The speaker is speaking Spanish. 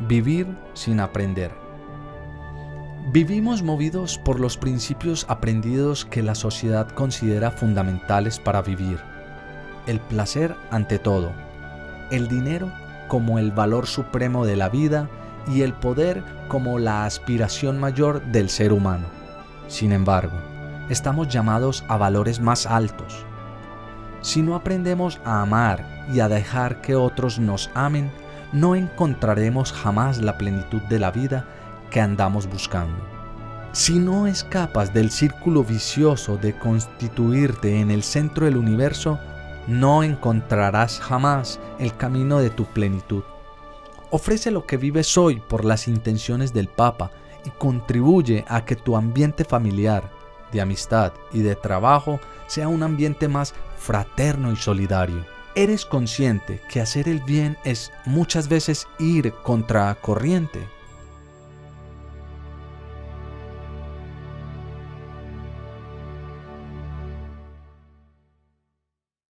Vivir sin aprender. Vivimos movidos por los principios aprendidos que la sociedad considera fundamentales para vivir. El placer ante todo, el dinero como el valor supremo de la vida y el poder como la aspiración mayor del ser humano. Sin embargo, estamos llamados a valores más altos. Si no aprendemos a amar y a dejar que otros nos amen, no encontraremos jamás la plenitud de la vida que andamos buscando. Si no escapas del círculo vicioso de constituirte en el centro del universo, no encontrarás jamás el camino de tu plenitud. Ofrece lo que vives hoy por las intenciones del Papa y contribuye a que tu ambiente familiar, de amistad y de trabajo sea un ambiente más fraterno y solidario. Eres consciente que hacer el bien es muchas veces ir contra corriente